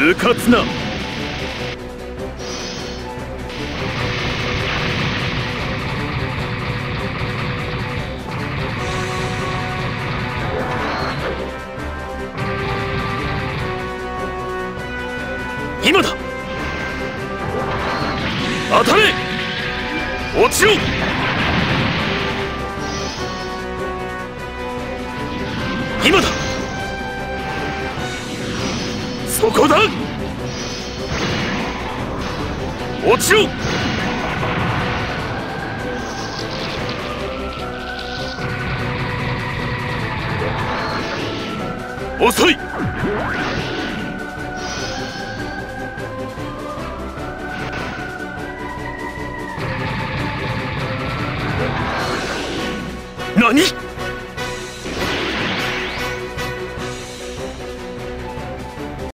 うかつな。今だ。当たれ。落ちろ。今だ。そこだ。落ちろ遅い。何？